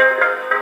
Música